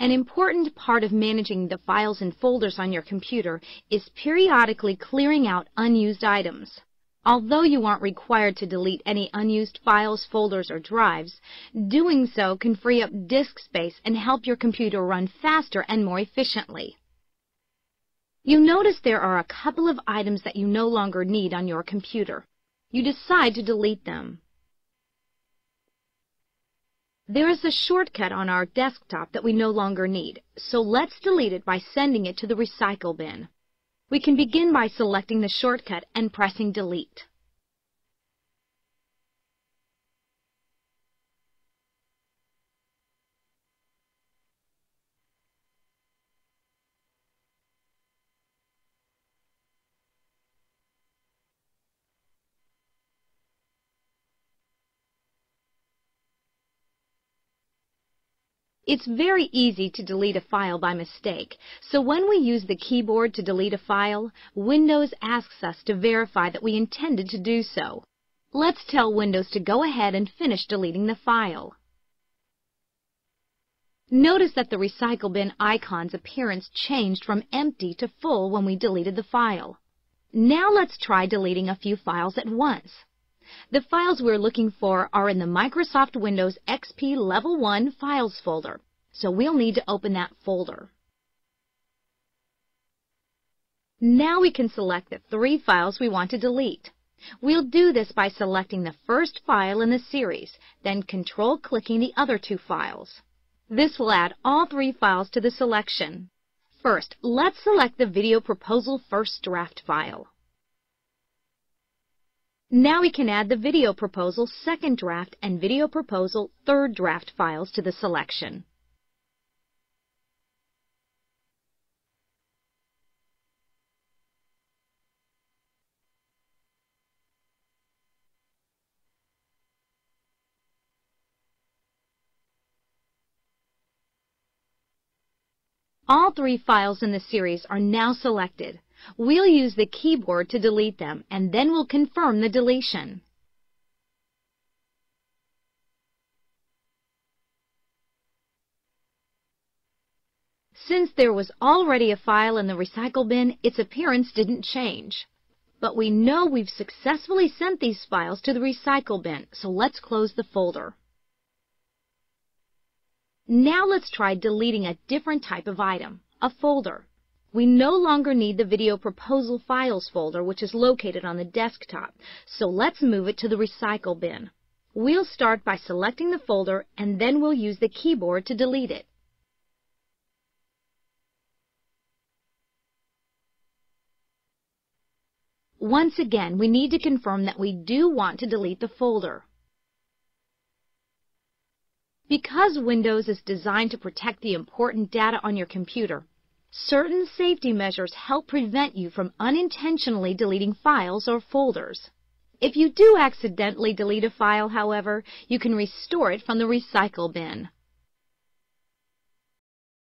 An important part of managing the files and folders on your computer is periodically clearing out unused items. Although you aren't required to delete any unused files, folders, or drives, doing so can free up disk space and help your computer run faster and more efficiently. You notice there are a couple of items that you no longer need on your computer. You decide to delete them. There is a shortcut on our desktop that we no longer need, so let's delete it by sending it to the recycle bin. We can begin by selecting the shortcut and pressing delete. It's very easy to delete a file by mistake, so when we use the keyboard to delete a file, Windows asks us to verify that we intended to do so. Let's tell Windows to go ahead and finish deleting the file. Notice that the recycle bin icon's appearance changed from empty to full when we deleted the file. Now let's try deleting a few files at once. The files we're looking for are in the Microsoft Windows XP Level 1 Files folder, so we'll need to open that folder. Now we can select the three files we want to delete. We'll do this by selecting the first file in the series, then control-clicking the other two files. This will add all three files to the selection. First, let's select the Video Proposal First Draft file. Now we can add the Video Proposal Second Draft and Video Proposal Third Draft files to the selection. All three files in the series are now selected. We'll use the keyboard to delete them, and then we'll confirm the deletion. Since there was already a file in the recycle bin, its appearance didn't change. But we know we've successfully sent these files to the recycle bin, so let's close the folder. Now let's try deleting a different type of item, a folder. We no longer need the Video Proposal Files folder, which is located on the desktop, so let's move it to the Recycle bin. We'll start by selecting the folder, and then we'll use the keyboard to delete it. Once again, we need to confirm that we do want to delete the folder. Because Windows is designed to protect the important data on your computer, Certain safety measures help prevent you from unintentionally deleting files or folders. If you do accidentally delete a file, however, you can restore it from the recycle bin.